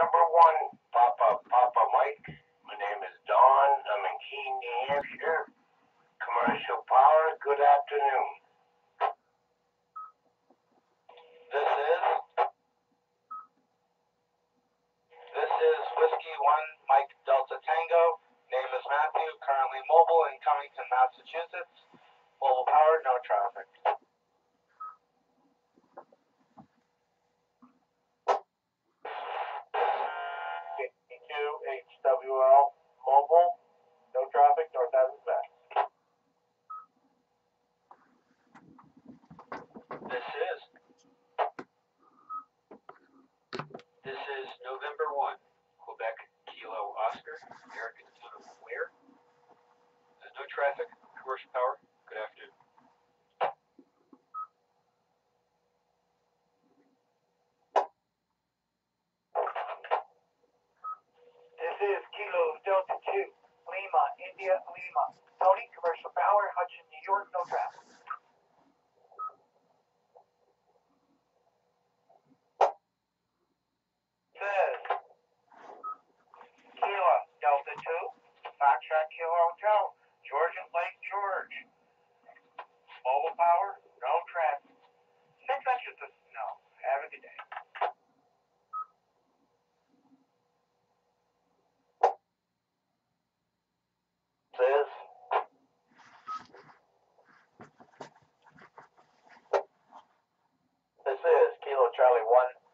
November 1, Papa, Papa Mike. My name is Don. I'm in Keene, New Hampshire. Commercial Power, good afternoon. This is. This is Whiskey 1 Mike Delta Tango. Name is Matthew. Currently mobile in Cummington, Massachusetts. Mobile power, no traffic. 52 HWL mobile, no traffic, North Adams Max. This is. This is November 1, Quebec Kilo Oscar, American town of Ware. Uh, no traffic, commercial power, good afternoon. This is Kilo Delta 2, Lima, India, Lima. Tony, commercial power, Hudson, New York, no traffic. Says Kilo Delta 2, Hotel, Georgia Lake, George. Mobile power, no traffic. Six inches of snow. Have a good day. This is Kilo Charlie 1,